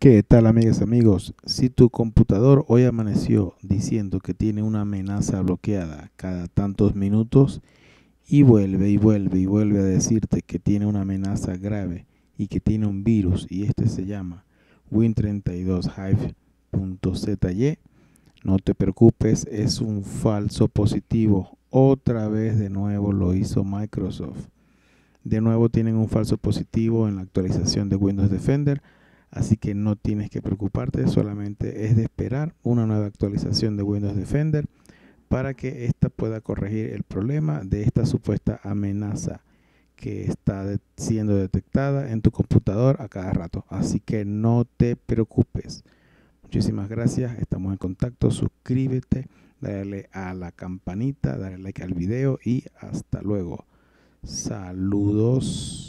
¿Qué tal amigas amigos? Si tu computador hoy amaneció diciendo que tiene una amenaza bloqueada cada tantos minutos y vuelve y vuelve y vuelve a decirte que tiene una amenaza grave y que tiene un virus y este se llama win32hive.zy, no te preocupes, es un falso positivo. Otra vez de nuevo lo hizo Microsoft. De nuevo tienen un falso positivo en la actualización de Windows Defender Así que no tienes que preocuparte, solamente es de esperar una nueva actualización de Windows Defender para que ésta pueda corregir el problema de esta supuesta amenaza que está siendo detectada en tu computador a cada rato. Así que no te preocupes. Muchísimas gracias, estamos en contacto, suscríbete, dale a la campanita, dale like al video y hasta luego. Saludos.